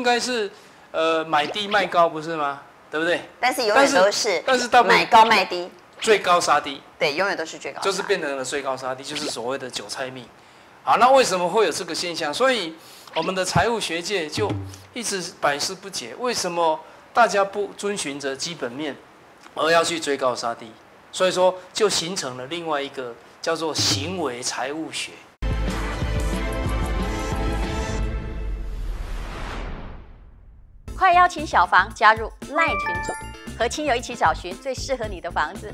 应该是呃买低卖高，不是吗？对不对？但是永远都是，但是到买高卖低，最高杀低，对，永远都是最高，就是变成了最高杀低，就是所谓的韭菜命。好，那为什么会有这个现象？所以我们的财务学界就一直百思不解，为什么大家不遵循着基本面，而要去追高杀低？所以说，就形成了另外一个叫做行为财务学。快邀请小房加入赖群组，和亲友一起找寻最适合你的房子。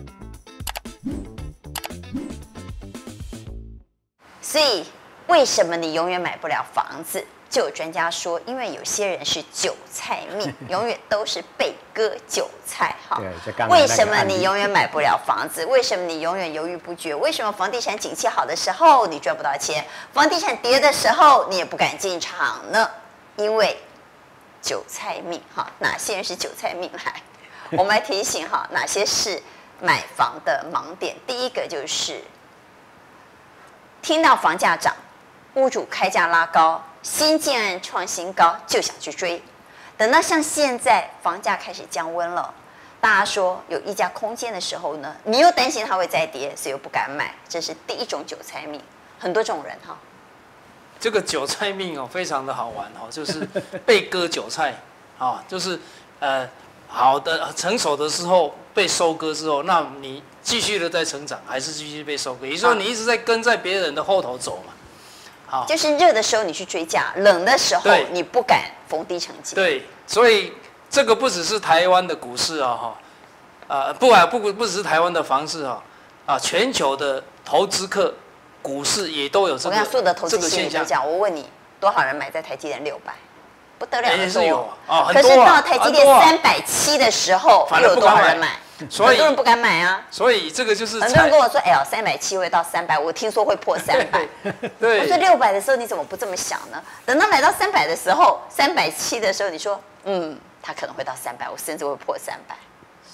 所以，为什么你永远买不了房子？就有专家说，因为有些人是韭菜命，永远都是被割韭菜。哈，为什么你永远买不了房子？为什么你永远犹豫不决？为什么房地产景气好的时候你赚不到钱，房地产跌的时候你也不敢进场呢？因为韭菜命。哈，哪些人是韭菜命？来，我们来提醒哈，哪些是买房的盲点？第一个就是听到房价涨，屋主开价拉高。新建案创新高就想去追，等到像现在房价开始降温了，大家说有溢价空间的时候呢，你又担心它会再跌，所以又不敢买，这是第一种韭菜命。很多种人哈，这个韭菜命哦，非常的好玩哦，就是被割韭菜啊，就是呃好的成熟的时候被收割之后，那你继续的在成长，还是继续被收割？也就是说，你一直在跟在别人的后头走嘛。好，就是热的时候你去追价，冷的时候你不敢逢低承接。对，所以这个不只是台湾的股市啊，哈，啊不啊不不不只是台湾的房市啊，啊全球的投资客股市也都有这个这个现象。我问你，多少人买在台积电六百？不得了的多啊！可是到台积电三百七的时候，又有多少人买？所以很多人不敢买啊，所以这个就是很多人跟我说：“哎呀，三百七会到三百，我听说会破三百。”对，我说六百的时候你怎么不这么想呢？等到来到三百的时候，三百七的时候，你说：“嗯，它可能会到三百，我甚至会破三百。”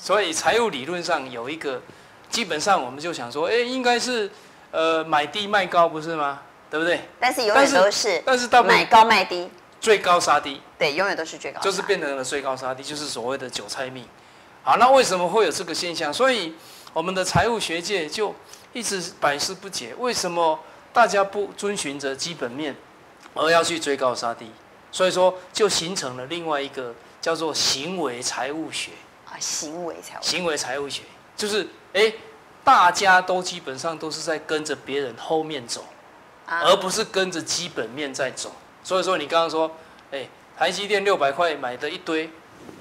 所以财务理论上有一个，基本上我们就想说：“哎，应该是呃买低卖高，不是吗？对不对？”但是永远都是，但是到买高卖低，最高杀低。对，永远都是最高，就是变成了最高杀低，就是所谓的韭菜命。好，那为什么会有这个现象？所以我们的财务学界就一直百思不解，为什么大家不遵循着基本面，而要去追高杀低？所以说，就形成了另外一个叫做行为财务学啊，行为财务行为财务学就是哎，大家都基本上都是在跟着别人后面走，而不是跟着基本面在走。所以说，你刚刚说，哎，台积电六百块买的一堆。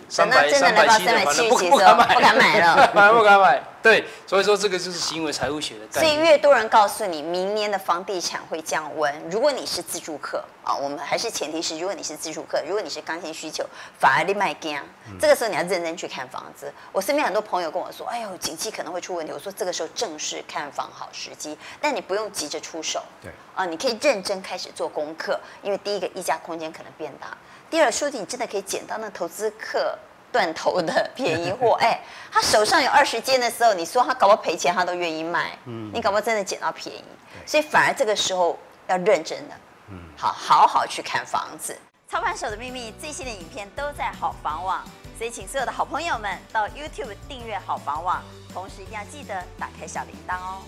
三百三百七的，反正不不敢买，不敢买了，不敢买。对，所以说这个就是行为财务学的。所以越多人告诉你明年的房地产会降温，如果你是自住客啊，我们还是前提是，如果你是自住客，如果你是刚性需求，反而你卖惊。这个时候你要认真去看房子。我身边很多朋友跟我说：“哎呦，景气可能会出问题。”我说：“这个时候正是看房好时机，但你不用急着出手。对啊，你可以认真开始做功课，因为第一个溢价空间可能变大。第二，说不定你真的可以捡到那投资客断头的便宜货。哎，他手上有二十间的时候，你说他搞不赔钱，他都愿意卖。嗯，你搞不好真的捡到便宜。所以反而这个时候要认真的，嗯，好好好去看房子。操盘手的秘密最新的影片都在好房网，所以请所有的好朋友们到 YouTube 订阅好房网，同时一定要记得打开小铃铛哦。